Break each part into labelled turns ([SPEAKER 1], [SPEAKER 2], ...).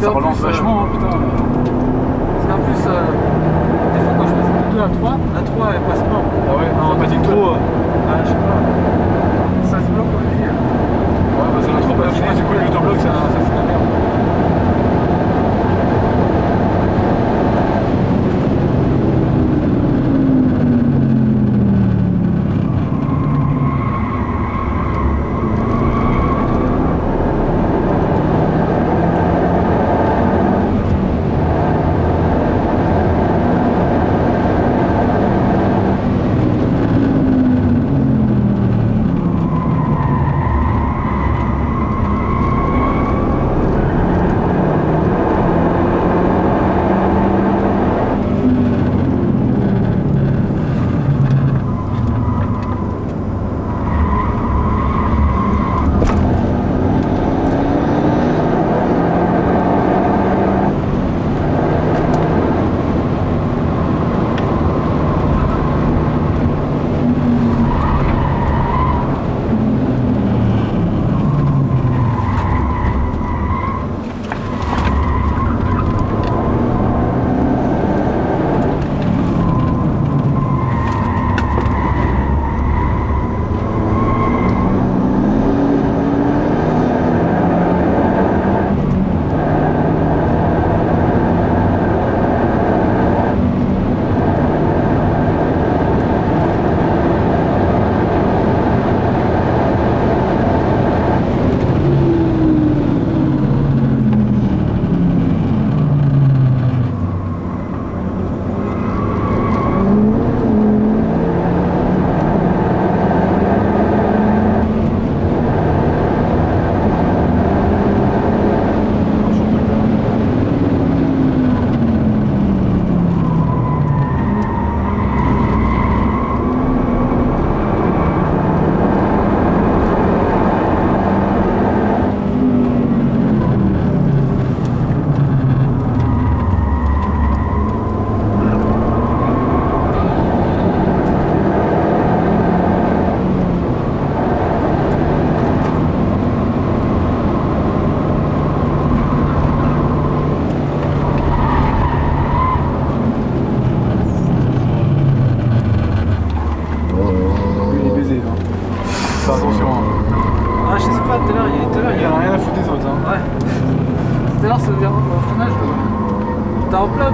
[SPEAKER 1] ça relance vachement, hein, putain.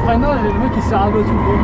[SPEAKER 2] freinage et le mec il s'est rabattu le groupe.